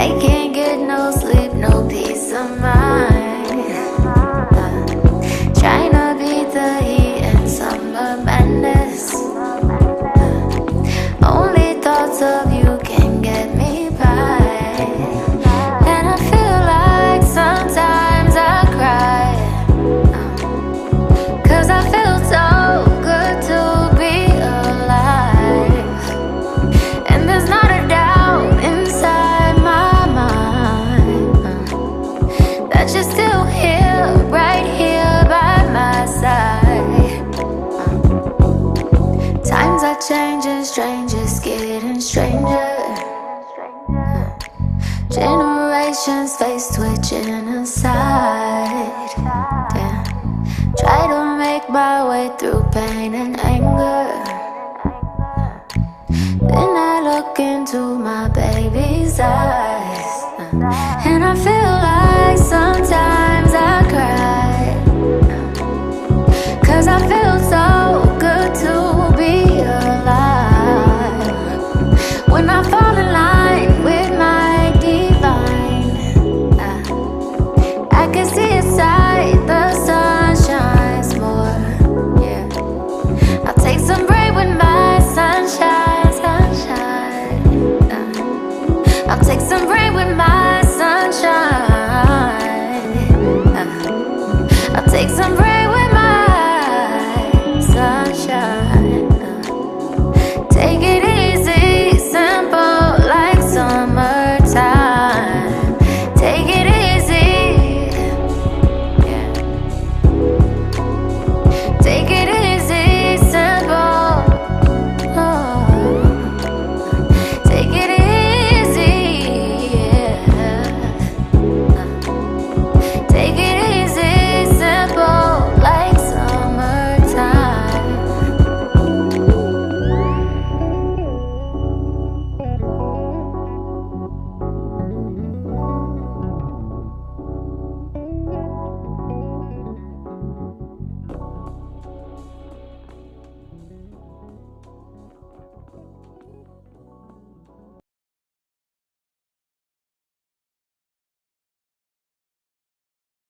I can't that you're still here, right here by my side. Times are changing, strangers getting stranger. Generations face switching aside. Try to make my way through pain and anger. Then I look into my baby's eyes, and I feel like.